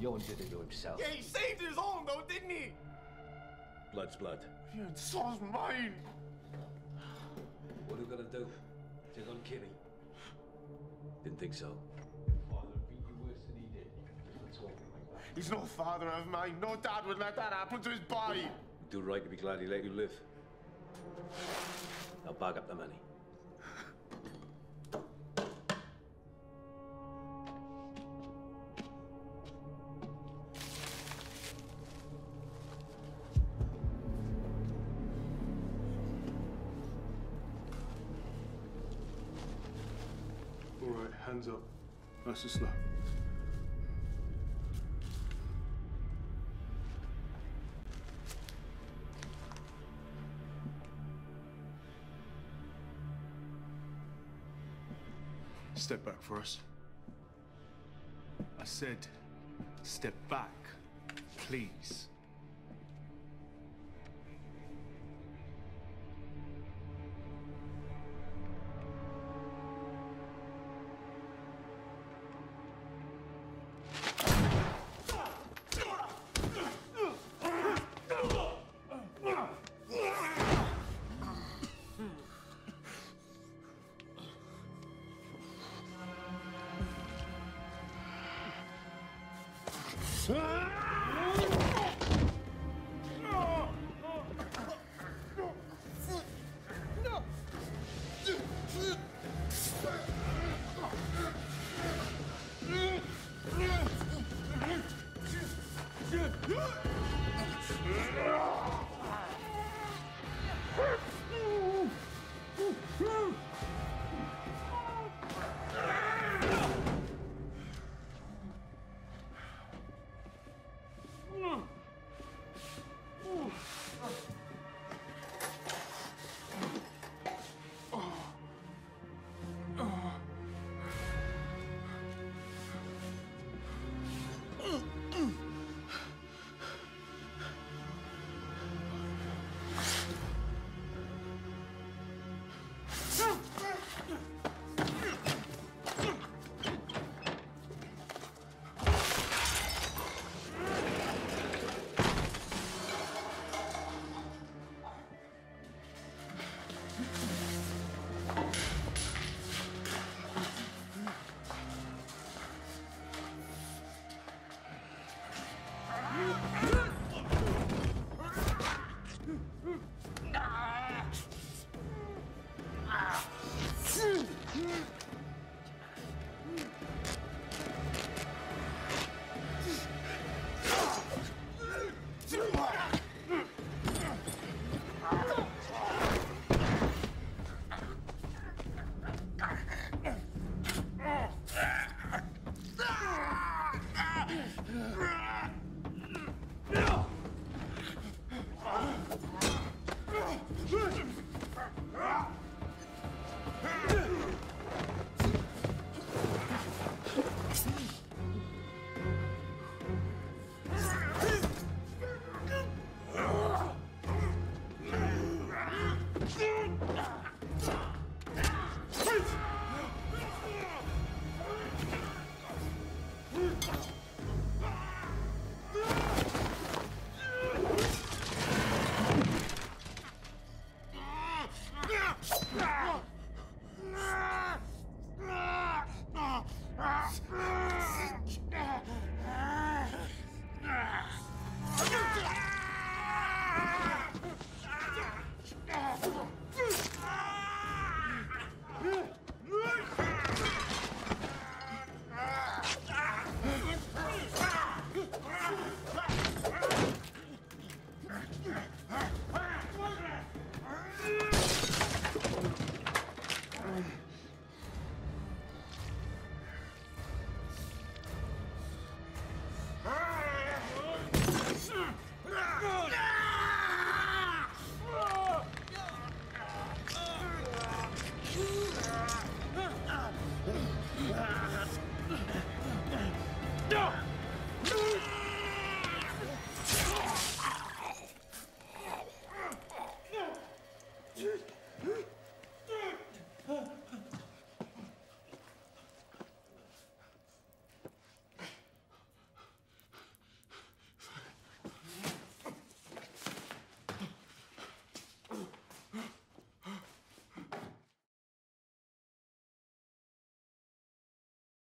Yon did it to himself. Yeah, he saved his own though, didn't he? Blood's blood. Yeah, so's mine. What are we gonna do? Take on Kitty? Didn't think so. Father beat you worse than he did. Just for talking. He's no father of mine. No dad would let that happen to his body. You do right to be glad he let you live. Now bag up the money. Hands up. Nice and slow. Step back for us. I said, step back, please. Ah! Ah!